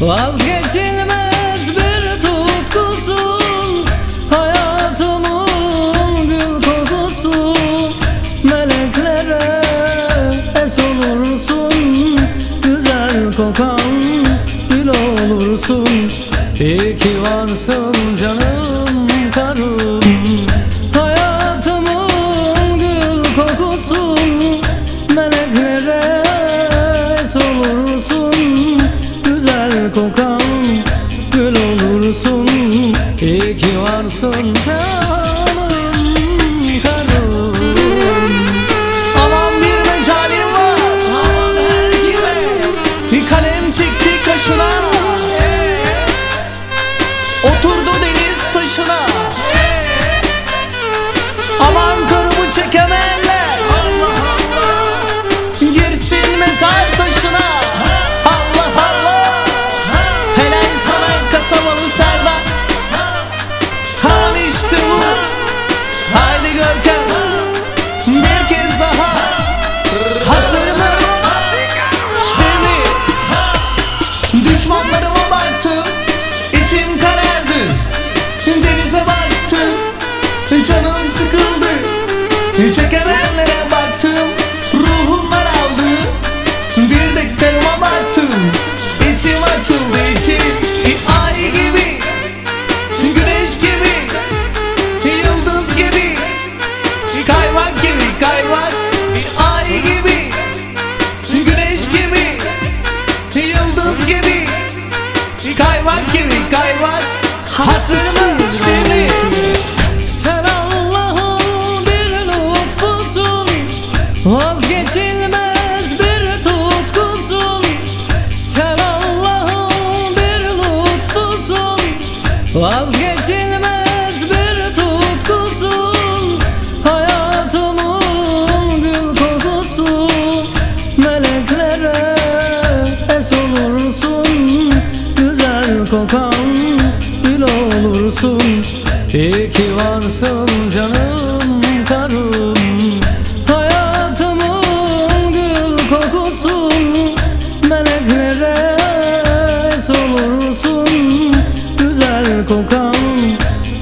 Vazgeçilmez bir tutkusun Hayatımın gül kokusu. Meleklere es olursun Güzel kokan gül olursun. İyi ki varsın canım karım एक युवान सुन्छ Kaymak gibi kaymak Hasırım seni. Sen Allah'ın bir lütfusun. Vazgeçilmez bir tutkusun. Sen Allah'ın bir lütfusun. Vazgeçilmez bir tutkusun. Hayatımın gül kokusu. Meleklere es olursun kokan gül olursun. İyi ki varsın canım karım. Hayatımın gül kokusun Meleklere es olursun Güzel kokan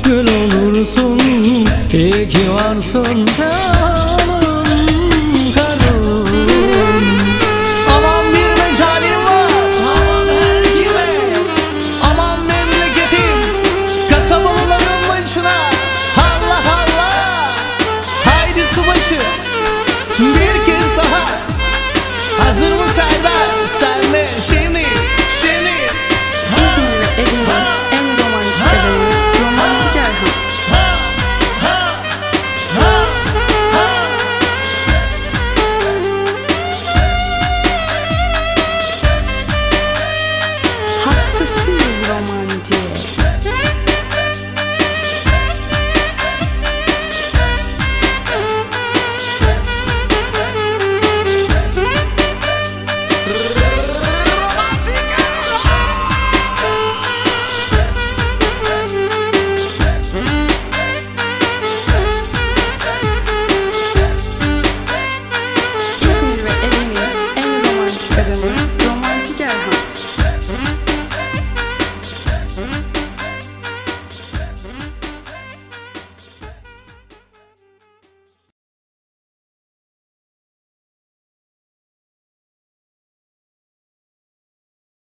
gül olursun. İyi ki varsın canım Serdar senle şimdi şimdi İzmir'e Edirne en romantik adamı Romantik Erhan Hastasıyız romantik